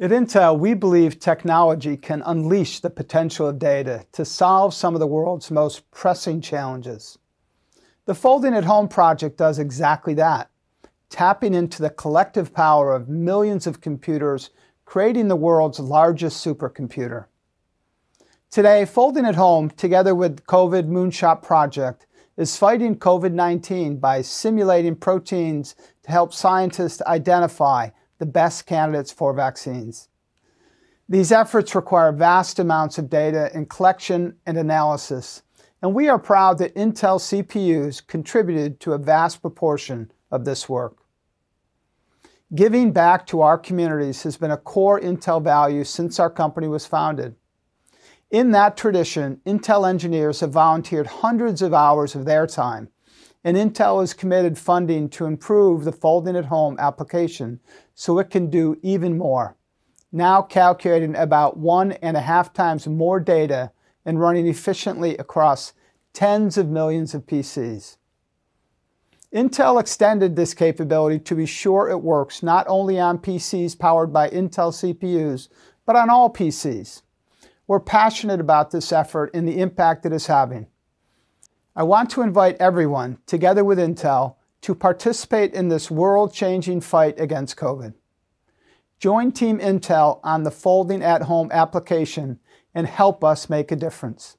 At Intel, we believe technology can unleash the potential of data to solve some of the world's most pressing challenges. The Folding at Home project does exactly that, tapping into the collective power of millions of computers, creating the world's largest supercomputer. Today, Folding at Home, together with the COVID Moonshot Project, is fighting COVID 19 by simulating proteins to help scientists identify the best candidates for vaccines. These efforts require vast amounts of data in collection and analysis, and we are proud that Intel CPUs contributed to a vast proportion of this work. Giving back to our communities has been a core Intel value since our company was founded. In that tradition, Intel engineers have volunteered hundreds of hours of their time and Intel has committed funding to improve the folding at home application so it can do even more, now calculating about one and a half times more data and running efficiently across tens of millions of PCs. Intel extended this capability to be sure it works not only on PCs powered by Intel CPUs, but on all PCs. We're passionate about this effort and the impact it is having. I want to invite everyone, together with Intel, to participate in this world changing fight against COVID. Join Team Intel on the Folding at Home application and help us make a difference.